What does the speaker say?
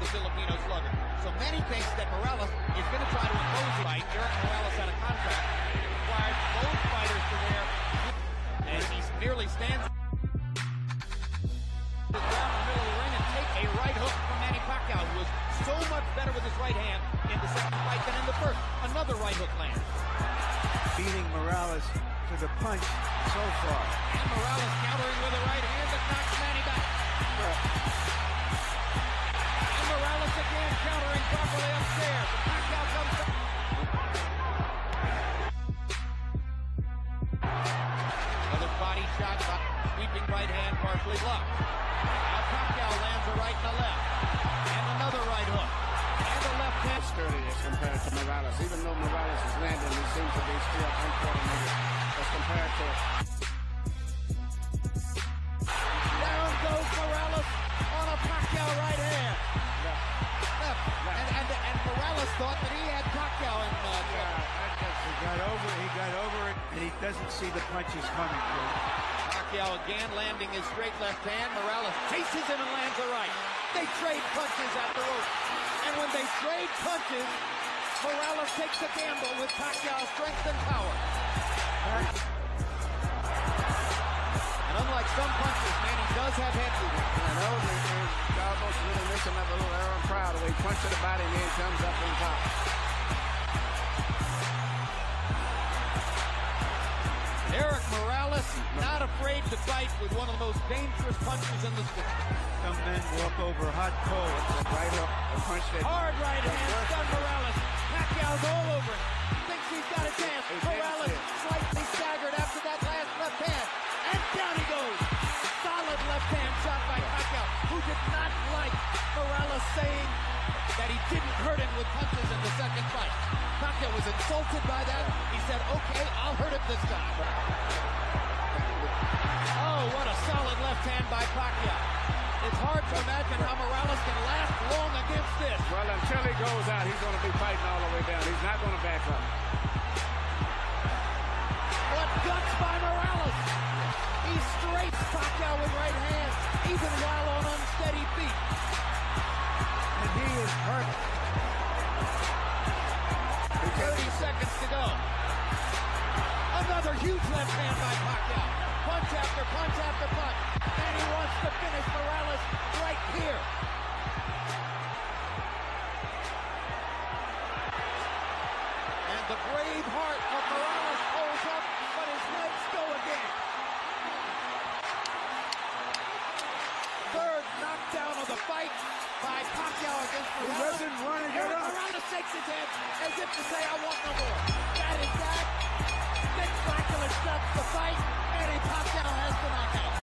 the Filipino slugger. So many thinks that Morales is going to try to impose a fight. Erik Morales on a contract required both fighters to wear, and he nearly stands down in the middle of the ring and take a right hook from Manny Pacquiao, who was so much better with his right hand in the second fight than in the first. Another right hook lands. Beating Morales to the punch so far. And Morales countering with a right hand Another body shot, sweeping right hand, partially blocked. Now Pacquiao lands a right and a left. And another right hook. And a left hand. sturdy as compared to Morales. Even though Morales is landing, he seems to be still uncoordinated as compared to Down goes Morales on a Pacquiao right hand. left. Left. And, and, and Morales thought that he had Pacquiao in uh, Yeah. I He got over he got over it and he doesn't see the punches coming. Pacquiao again landing his straight left hand. Morales chases him and lands a right. They trade punches at the rope. And when they trade punches, Morales takes a gamble with Pacquiao's strength and power. And unlike some punches, Manny does have head movement. And those are, are almost really missing that little Aaron Proud he punches the body and then comes up on top. Afraid to fight with one of the most dangerous punches in the sport. Some men walk over hot coal. Right hook, a punch that Hard right hand, done Morales. Pacquiao's all over it. Thinks he's got a chance. He's Morales slightly staggered after that last left hand. And down he goes. Solid left hand shot by Pacquiao, who did not like Morales saying that he didn't hurt him with punches in the second fight. Pacquiao was insulted by that. He said, okay, I'll hurt him this time. Oh, what a solid left hand by Pacquiao. It's hard to imagine how Morales can last long against this. Well, until he goes out, he's going to be fighting all the way down. He's not going to back up. What guts by Morales! He straights Pacquiao with right hand, even while on unsteady feet. And he is hurt. 30 seconds to go. Another huge left hand by Pacquiao. Punch after punch after punch. And he wants to finish Morales right here. And the brave heart of Morales holds up, but his legs go again. Third knockdown of the fight by Pacquiao against He Morales. want to up. Morales shakes his head as if to say, I want no more.